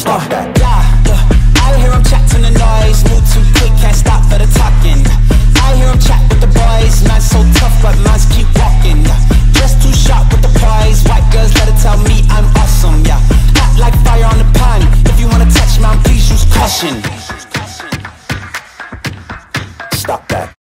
Stop that. Yeah, uh, I hear him chat to the noise. Move too quick, can't stop for the talking. I hear him chat with the boys. Not so tough, but minds keep walking. Just too sharp with the prize. White girls let it tell me I'm awesome. Yeah, hot like fire on the pond. If you wanna touch mine, please use caution. Stop that.